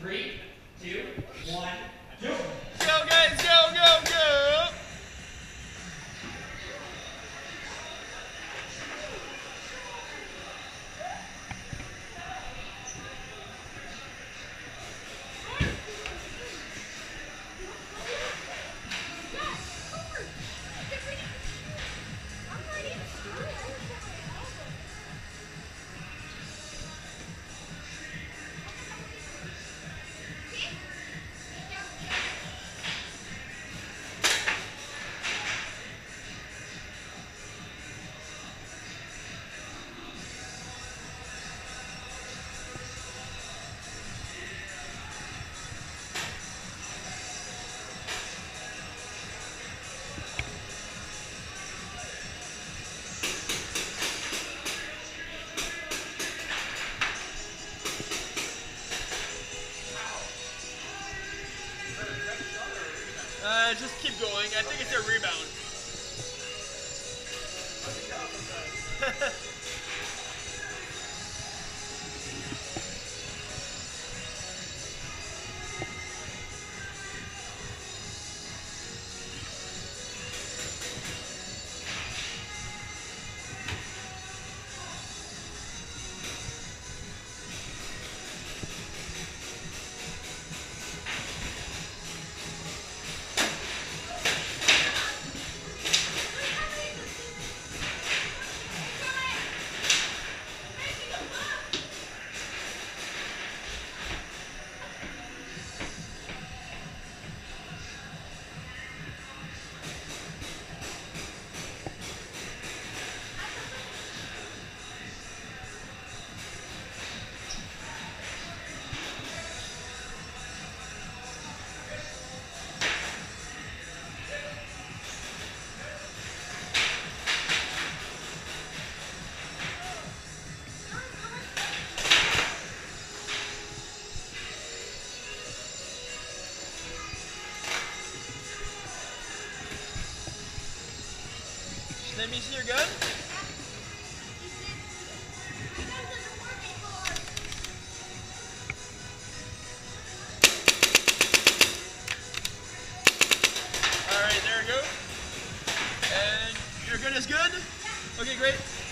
Three, Uh, just keep going. I think it's a rebound. Let me see your gun. Alright, there we go. And your gun is good? Okay, great.